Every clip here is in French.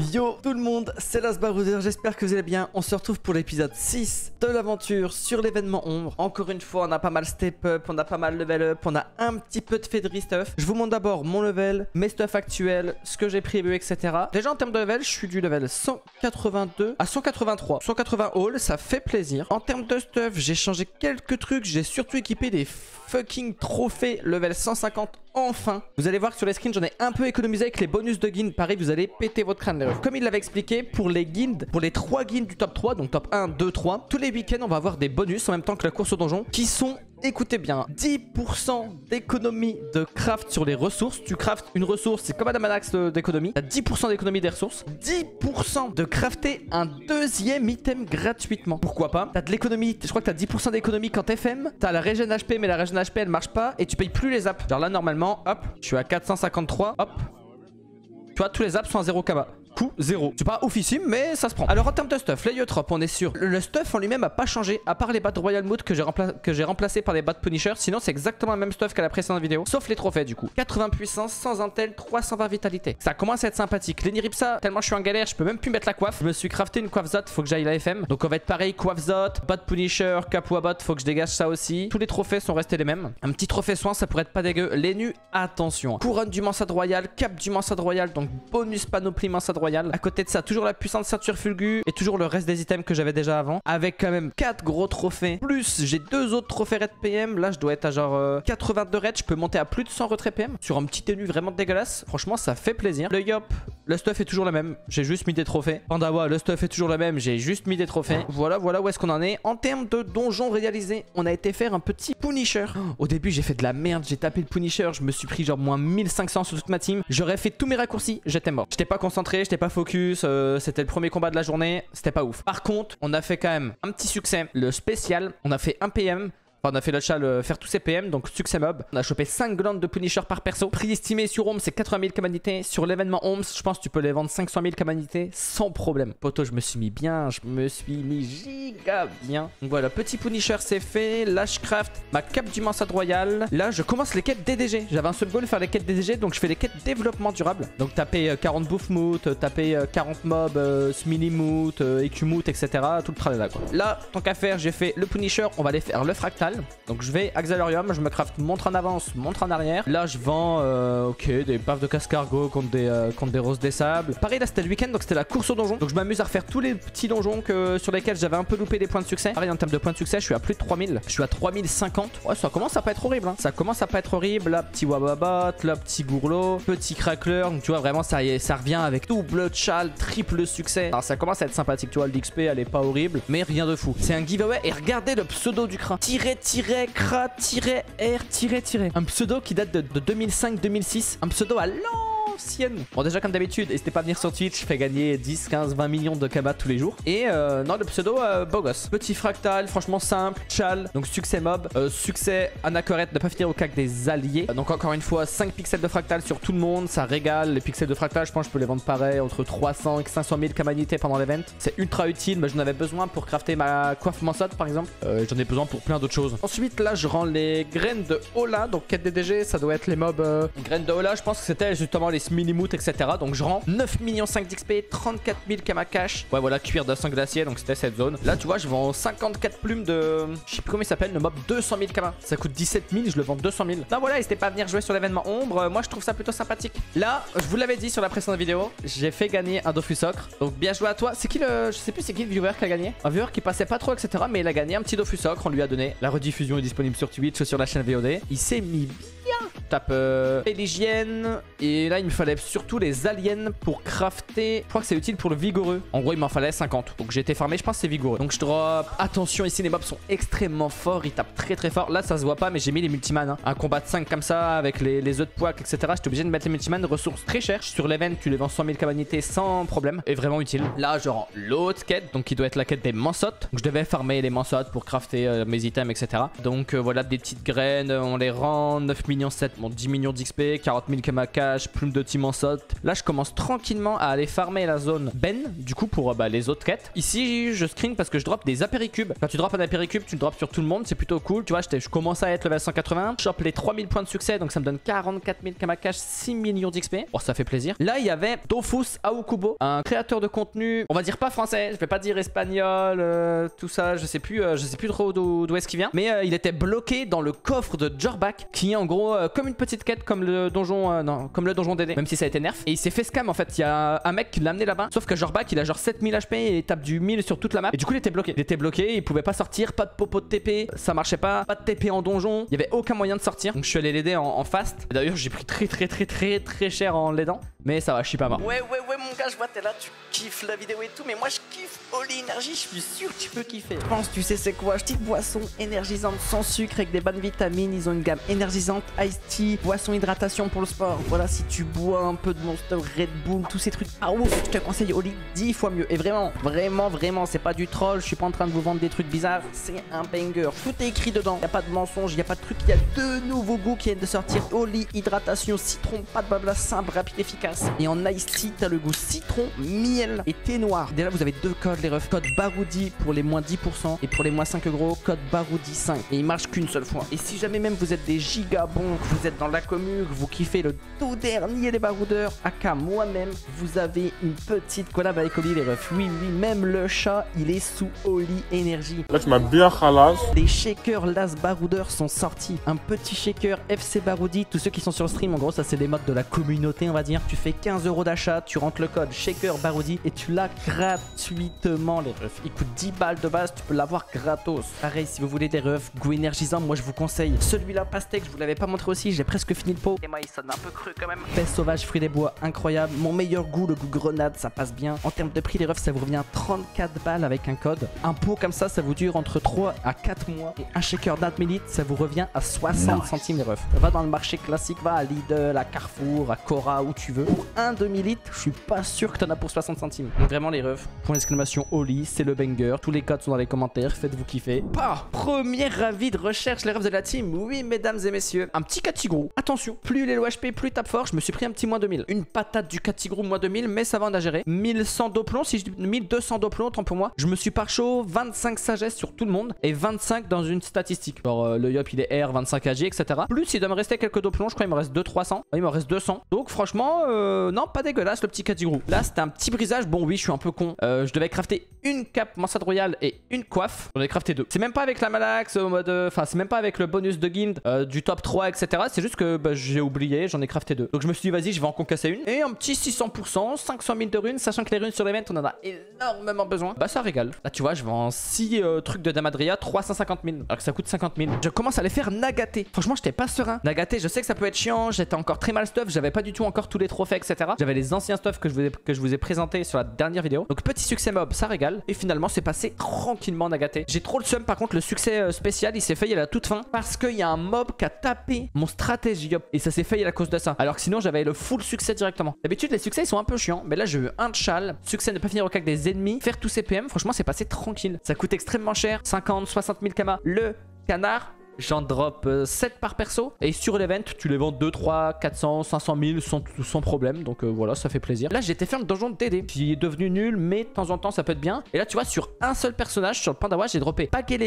Yo tout le monde, c'est Lasbarouzer, j'espère que vous allez bien. On se retrouve pour l'épisode 6 de l'aventure sur l'événement ombre. Encore une fois, on a pas mal step up, on a pas mal level up, on a un petit peu de Fedri stuff. Je vous montre d'abord mon level, mes stuff actuels, ce que j'ai prévu, etc. Déjà en termes de level, je suis du level 182 à 183. 180 all, ça fait plaisir. En termes de stuff, j'ai changé quelques trucs, j'ai surtout équipé des fucking trophées level 150 enfin. Vous allez voir que sur les skins, j'en ai un peu économisé avec les bonus de guild. Pareil, vous allez péter votre crâne les. Comme il l'avait expliqué, pour les guilds, pour les 3 guilds du top 3, donc top 1, 2, 3, tous les week-ends, on va avoir des bonus en même temps que la course au donjon qui sont Écoutez bien, 10% d'économie de craft sur les ressources. Tu craftes une ressource, c'est comme un Manax d'économie. T'as 10% d'économie des ressources. 10% de crafter un deuxième item gratuitement. Pourquoi pas? T'as de l'économie, je crois que t'as 10% d'économie quand FM. T'as la régène HP, mais la régène HP elle marche pas. Et tu payes plus les apps. Genre là, normalement, hop, je suis à 453. Hop. Tu vois, tous les apps sont à 0 kb coût zéro. C'est pas oufissime, mais ça se prend. Alors en termes de stuff, les Yotrop, on est sûr. Le stuff en lui-même a pas changé, à part les bats Royal Mood que j'ai rempla remplacé par les bats Punisher. Sinon, c'est exactement le même stuff qu'à la précédente vidéo, sauf les trophées du coup. 80 puissance, sans intel, 320 vitalité. Ça commence à être sympathique. Les Niripsa, tellement je suis en galère, je peux même plus mettre la coiffe. Je me suis crafté une coiffe Zot, faut que j'aille la FM. Donc on va être pareil, coiffe Zot, bot Punisher, Capua bot, faut que je dégage ça aussi. Tous les trophées sont restés les mêmes. Un petit trophée soin, ça pourrait être pas dégueu. Les nus, attention. Couronne du Mansad Royal, cap du Mansad Royal, donc bonus panoplie Mansad Royal. À côté de ça, toujours la puissante ceinture fulgu et toujours le reste des items que j'avais déjà avant. Avec quand même 4 gros trophées. Plus j'ai deux autres trophées red PM. Là, je dois être à genre 82 euh, red. Je peux monter à plus de 100 retrait PM sur un petit tenue vraiment dégueulasse. Franchement, ça fait plaisir. Le Yop, le stuff est toujours le même. J'ai juste mis des trophées. Pandawa, le stuff est toujours le même. J'ai juste mis des trophées. Voilà, voilà où est-ce qu'on en est. En termes de donjons réalisés, on a été faire un petit Punisher. Au début, j'ai fait de la merde. J'ai tapé le Punisher. Je me suis pris genre moins 1500 sur toute ma team. J'aurais fait tous mes raccourcis. J'étais mort. J'étais pas concentré. J'étais pas focus. Euh, c'était le premier combat de la journée. C'était pas ouf. Par contre, on a fait quand même un petit succès. Le spécial. On a fait un PM on a fait le chat faire tous ces PM, donc succès mob. On a chopé 5 glandes de Punisher par perso. Prix estimé sur Homes, c'est 80 000 kamanités. Sur l'événement Homes, je pense que tu peux les vendre 500 000 kamanités sans problème. Poto, je me suis mis bien, je me suis mis giga bien. Donc voilà, petit Punisher, c'est fait. Là, je craft ma cape du Mansad Royal. Là, je commence les quêtes DDG. J'avais un seul goal, faire les quêtes DDG, donc je fais les quêtes développement durable. Donc taper 40 bouffe moot, taper 40 mobs, euh, smiley moot, euh, moot, etc. Tout le travail là, quoi. Là, tant qu'à faire, j'ai fait le Punisher, on va aller faire le fractal. Donc je vais Axalorium, je me craft montre en avance, montre en arrière. Là je vends euh, ok des baffes de cascargo contre des, euh, contre des roses des sables. Pareil là c'était le week-end donc c'était la course au donjon. Donc je m'amuse à refaire tous les petits donjons sur lesquels j'avais un peu loupé des points de succès. Pareil en termes de points de succès je suis à plus de 3000. Je suis à 3050. Ouais ça commence à pas être horrible. Hein. Ça commence à pas être horrible. Là petit Wababot, là petit Gourlot, petit Crackler. Donc tu vois vraiment ça, ça revient avec double chal, triple succès. Alors ça commence à être sympathique. Tu vois l'XP elle est pas horrible mais rien de fou. C'est un giveaway et regardez le pseudo du crin. Tiré tiré Kra-R-. Un pseudo qui date de, de 2005-2006. Un pseudo à long Bon, déjà, comme d'habitude, n'hésitez pas à venir sur Twitch, je fais gagner 10, 15, 20 millions de kabats tous les jours. Et euh, non, le pseudo, euh, beau gosse. Petit fractal, franchement simple, chal, donc succès mob, euh, succès anacorette, ne pas finir au cac des alliés. Donc, encore une fois, 5 pixels de fractal sur tout le monde, ça régale. Les pixels de fractal, je pense que je peux les vendre pareil, entre 300 et 500 000 kamanités pendant l'event. C'est ultra utile, mais j'en avais besoin pour crafter ma coiffe Mansot par exemple. Euh, j'en ai besoin pour plein d'autres choses. Ensuite, là, je rends les graines de Ola, donc quête DDG, ça doit être les mobs. Euh, graines de Ola, je pense que c'était justement les Minimoot, etc. Donc je rends 9 millions 5 d'XP, 34 000 Kama cash. Ouais, voilà, cuir de 5 glacier, donc c'était cette zone. Là, tu vois, je vends 54 plumes de. Je sais plus comment il s'appelle, le mob 200 000 Kama. Ça coûte 17 000, je le vends 200 000. Là, voilà, n'hésitez pas à venir jouer sur l'événement ombre. Moi, je trouve ça plutôt sympathique. Là, je vous l'avais dit sur la précédente vidéo, j'ai fait gagner un Dofus Ocre. Donc bien joué à toi. C'est qui le. Je sais plus c'est qui le viewer qui a gagné. Un viewer qui passait pas trop, etc. Mais il a gagné un petit Dofus Ocre. On lui a donné. La rediffusion est disponible sur Twitch, sur la chaîne VOD. Il s'est mis tape euh, Et là, il me fallait surtout les aliens pour crafter. Je crois que c'est utile pour le vigoureux. En gros, il m'en fallait 50. Donc j'ai été farmé, je pense que c'est vigoureux. Donc je drop. Attention, ici, les mobs sont extrêmement forts. Ils tapent très très fort. Là, ça se voit pas, mais j'ai mis les multiman. Hein. Un combat de 5 comme ça, avec les, les œufs de poids, etc. J'étais obligé de mettre les multiman. Ressources très chères. Sur l'event, tu les vends 100 000 camanités sans problème. Et vraiment utile. Là, je rends l'autre quête. Donc qui doit être la quête des mansottes. Donc je devais farmer les mansottes pour crafter euh, mes items, etc. Donc euh, voilà, des petites graines. On les rend 9 millions 7 Bon, 10 millions d'XP, 40 000 kama cash, plume de saute. Là, je commence tranquillement à aller farmer la zone Ben, du coup, pour bah, les autres quêtes. Ici, je screen parce que je drop des apéricubes. Quand tu drops un apéricube, tu le drops sur tout le monde, c'est plutôt cool. Tu vois, je commence à être level 180. Je chope les 3000 points de succès, donc ça me donne 44 000 kama cash, 6 millions d'XP. Bon, ça fait plaisir. Là, il y avait Dofus Aokubo, un créateur de contenu, on va dire pas français, je vais pas dire espagnol, euh, tout ça, je sais plus, euh, je sais plus trop d'où est-ce qu'il vient. Mais euh, il était bloqué dans le coffre de Jorbak, qui est en gros comme une petite quête comme le donjon, non, comme le donjon DD, même si ça a été nerf. Et il s'est fait scam en fait. Il y a un mec qui l'a amené là-bas, sauf que Jorbak, il a genre 7000 HP et il tape du 1000 sur toute la map. Et du coup, il était bloqué. Il était bloqué, il pouvait pas sortir, pas de popo de TP, ça marchait pas, pas de TP en donjon, il y avait aucun moyen de sortir. Donc je suis allé l'aider en, fast. D'ailleurs, j'ai pris très très très très très cher en l'aidant, mais ça va, je suis pas mort. Ouais, ouais, ouais, mon gars, je vois, t'es là, tu kiffes la vidéo et tout, mais moi je kiffe Holy Energy, je suis sûr que tu peux kiffer. Je pense, tu sais, c'est quoi? Petite boisson énergisante sans sucre avec des bonnes vitamines. Ils ont une gamme énergisante, Ice Tea, boisson hydratation pour le sport. Voilà, si tu bois un peu de Monster, Red Bull, tous ces trucs. Ah ouf, je te conseille Oli 10 fois mieux. Et vraiment, vraiment, vraiment, c'est pas du troll. Je suis pas en train de vous vendre des trucs bizarres. C'est un banger. Tout est écrit dedans. Y a pas de mensonge, y a pas de truc. Y a deux nouveaux goûts qui viennent de sortir. Oli hydratation, citron, pas de blabla, simple, rapide, efficace. Et en Ice Tea, t'as le goût citron, miel et thé noir. Déjà, vous avez deux codes, les refs. Code Baroudi pour les moins 10% et pour les moins 5 euros, code Baroudi 5. Et il marche qu'une seule fois. Et si jamais même vous êtes des gigabons, vous êtes dans la commune, que vous kiffez le tout dernier des baroudeurs, aka moi-même, vous avez une petite collab avec Oli les refs. Oui, oui, même le chat, il est sous Oli Energy. Là, tu m'as bien khalas. Les shakers Las Baroudeurs sont sortis. Un petit shaker FC Baroudi. Tous ceux qui sont sur le stream, en gros, ça c'est les modes de la communauté, on va dire. Tu fais 15 euros d'achat, tu rentres le code shaker Baroudi et tu l'as gratuitement les refs. Il coûte 10 balles de base, tu peux l'avoir gratos. Pareil, si vous voulez des refs, goût énergisant, moi je vous conseille. Celui-là, pastèque, je vous l'avais pas montré aussi, j'ai presque fini le pot. Et moi, il sonne un peu cru quand même. Peste sauvage, fruit des bois, incroyable. Mon meilleur goût, le goût grenade, ça passe bien. En termes de prix, les refs, ça vous revient 34 balles avec un code. Un pot comme ça, ça vous dure entre 3 à 4 mois. Et un shaker d'un millilitres, ça vous revient à 60 centimes les refs. Va dans le marché classique, va à Lidl, à Carrefour, à Cora, où tu veux. Pour un demi-litre, je suis pas sûr que t'en as pour 60 centimes. Donc vraiment les refs, point d'exclamation Oli, c'est le banger. Tous les codes sont dans les commentaires, faites-vous kiffer. Pas Premier avis de recherche, les refs de la team. Oui, mesdames et messieurs. Un petit Attention, plus les low HP, plus tape fort. Je me suis pris un petit moins 2000. Une patate du Katigrou moins 2000, mais ça va en gérer. 1100 d'oplomb, si je dis 1200 d'oplomb, tant pour moi. Je me suis par chaud, 25 sagesse sur tout le monde et 25 dans une statistique. Genre euh, le Yop il est R, 25 AG, etc. Plus il doit me rester quelques d'oplomb, je crois il me reste 2 300. Il me reste 200. Donc franchement, euh, non, pas dégueulasse le petit Katigrou. Là, c'était un petit brisage. Bon, oui, je suis un peu con. Euh, je devais crafter une cape Mansard Royale et une coiffe. J'en ai crafté deux. C'est même pas avec la malaxe au mode. Enfin, c'est même pas avec le bonus de guild du top 3, etc. C'est juste que bah, j'ai oublié, j'en ai crafté deux. Donc je me suis dit, vas-y, je vais en concasser une. Et un petit 600%, 500 000 de runes, sachant que les runes sur l'event, on en a énormément besoin. Bah, ça régale. Là, tu vois, je vends 6 trucs de Damadria, 350 000. Alors que ça coûte 50 000. Je commence à les faire nagater. Franchement, j'étais pas serein. Nagater, je sais que ça peut être chiant. J'étais encore très mal stuff. J'avais pas du tout encore tous les trophées, etc. J'avais les anciens stuff que je vous ai, que présenté sur la dernière vidéo. Donc petit succès mob, ça régale. Et finalement, c'est passé tranquillement nagaté. J'ai trop le seum. Par contre, le succès euh, spécial, il s'est fait à la toute fin parce qu'il y a un mob qui a tapé mon stratégie et ça s'est fait à cause de ça. Alors que sinon, j'avais le full succès directement. D'habitude, les succès ils sont un peu chiants, mais là, j'ai eu un chal. Succès ne pas finir au cac des ennemis, faire tous ces PM. Franchement, c'est passé tranquille. Ça coûte extrêmement cher, 50, 60 000 kamas. Le canard J'en drop 7 par perso. Et sur l'event, tu les vends 2, 3, 400, 500 000 sans, problème. Donc euh, voilà, ça fait plaisir. Là, j'étais fait un donjon de TD qui est devenu nul, mais de temps en temps, ça peut être bien. Et là, tu vois, sur un seul personnage, sur le Pandawa, j'ai droppé Paquet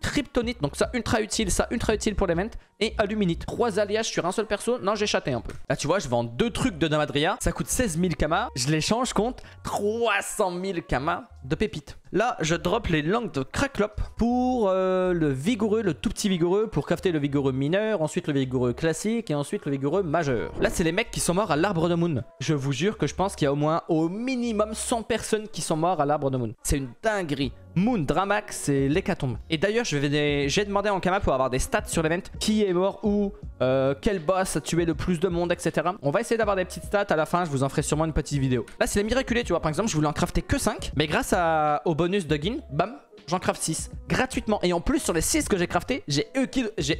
Kryptonite, donc ça ultra utile, ça ultra utile pour l'event, et Aluminite. 3 alliages sur un seul perso. Non, j'ai chaté un peu. Là, tu vois, je vends deux trucs de Damadria. Ça coûte 16 000 kamas. Je les change contre 300 000 kamas de pépites. Là, je drop les langues de Cracklop pour euh, le vigoureux, le tout petit vigoureux, pour crafter le vigoureux mineur, ensuite le vigoureux classique et ensuite le vigoureux majeur. Là, c'est les mecs qui sont morts à l'arbre de Moon. Je vous jure que je pense qu'il y a au moins au minimum 100 personnes qui sont morts à l'arbre de Moon. C'est une dinguerie. Moon, Dramax, c'est l'hécatombe. Et d'ailleurs, j'ai demandé en Kama pour avoir des stats sur l'event. Qui est mort où euh, Quel boss a tué le plus de monde, etc. On va essayer d'avoir des petites stats à la fin. Je vous en ferai sûrement une petite vidéo. Là, c'est les miraculés, tu vois. Par exemple, je voulais en crafter que 5. Mais grâce à, au bonus de Gin, bam, j'en craft 6 gratuitement. Et en plus, sur les 6 que j'ai crafté, j'ai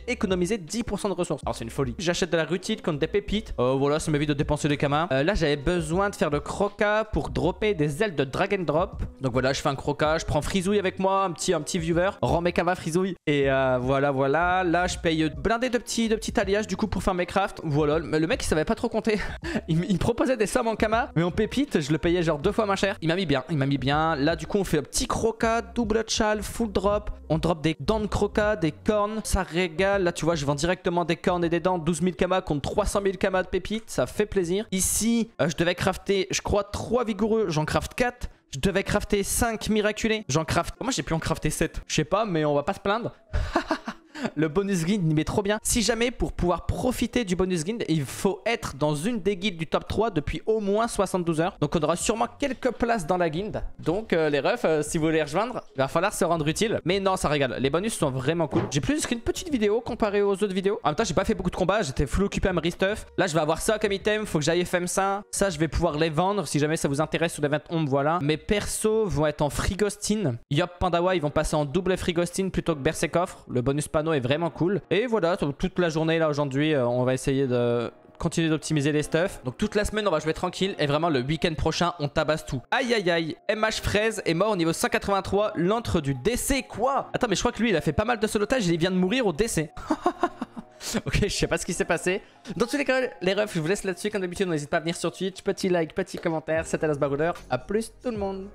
économisé 10% de ressources. Alors, c'est une folie. J'achète de la rutile contre des pépites. Euh, voilà, ça m'évite de dépenser des kamas. Euh, là, j'avais besoin de faire le croca pour dropper des ailes de drag and drop. Donc voilà, je fais un croca, je prends Frisouille avec moi, un petit, un petit viewer. Rends mes kamas Frisouille. Et euh, voilà, voilà. Là, je paye blindé de petits, de petits alliages du coup pour faire mes crafts. Voilà, le mec, il savait pas trop compter. il, me proposait des sommes en kama, mais en pépite, je le payais genre deux fois moins cher. Il m'a mis bien, il m'a mis bien. Là, du coup, on fait un petit croca, double chal, full drop. On drop des dents de croca, des cornes. Ça régale. Là, tu vois, je vends directement des cornes et des dents. 12 000 kamas contre 300 000 kamas de pépites. Ça fait plaisir. Ici, euh, je devais crafter, je crois, 3 vigoureux. J'en craft 4. Je devais crafter 5 miraculés. J'en craft. Moi, j'ai pu en crafter 7. Je sais pas, mais on va pas se plaindre. le bonus grind il met trop bien. Si jamais pour pouvoir profiter du bonus grind, il faut être dans une des guildes du top 3 depuis au moins 72 heures. Donc on aura sûrement quelques places dans la guilde. Donc euh, les refs, euh, si vous voulez rejoindre, il va falloir se rendre utile. Mais non, ça régale. Les bonus sont vraiment cool. J'ai plus qu'une petite vidéo comparée aux autres vidéos. En même temps, j'ai pas fait beaucoup de combats. J'étais full occupé à me restuff. Là, je vais avoir ça comme item. Faut que j'aille FM ça. Ça, je vais pouvoir les vendre si jamais ça vous intéresse sur les 20 ombres. Voilà. Mes persos vont être en frigostine. Yop Pandawa, ils vont passer en double frigostine plutôt que Berserkoffre. Le bonus panneau est vraiment cool. Et voilà, toute la journée là aujourd'hui, euh, on va essayer de continuer d'optimiser les stuff. Donc toute la semaine, on va jouer tranquille. Et vraiment, le week-end prochain, on tabasse tout. Aïe, aïe, aïe. MH Fraise est mort au niveau 183. L'entre du décès. Quoi? Attends, mais je crois que lui, il a fait pas mal de solotage. Il vient de mourir au décès. ok, je sais pas ce qui s'est passé. Dans tous les cas, les refs, je vous laisse là-dessus. Comme d'habitude, n'hésite pas à venir sur Twitch. Petit like, petit commentaire. C'était Las Baroudeur. A plus tout le monde.